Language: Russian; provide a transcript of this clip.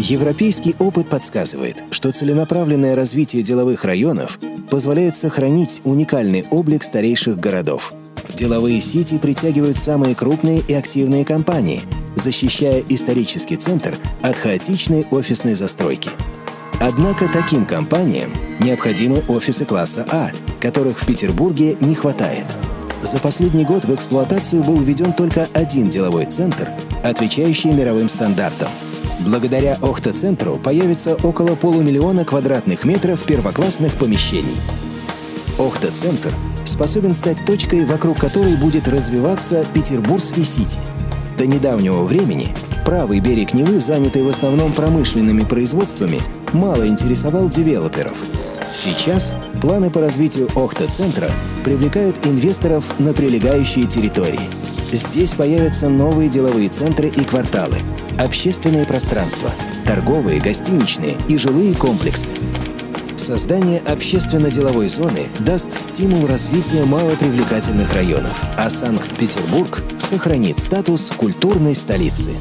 Европейский опыт подсказывает, что целенаправленное развитие деловых районов позволяет сохранить уникальный облик старейших городов. Деловые сети притягивают самые крупные и активные компании, защищая исторический центр от хаотичной офисной застройки. Однако таким компаниям необходимы офисы класса А, которых в Петербурге не хватает. За последний год в эксплуатацию был введен только один деловой центр, отвечающий мировым стандартам. Благодаря Охта-центру появится около полумиллиона квадратных метров первоклассных помещений. Охта-центр способен стать точкой, вокруг которой будет развиваться Петербургский Сити. До недавнего времени правый берег Невы, занятый в основном промышленными производствами, мало интересовал девелоперов. Сейчас планы по развитию Охта-центра привлекают инвесторов на прилегающие территории. Здесь появятся новые деловые центры и кварталы, общественные пространства, торговые, гостиничные и жилые комплексы. Создание общественно-деловой зоны даст стимул развития малопривлекательных районов, а Санкт-Петербург сохранит статус культурной столицы.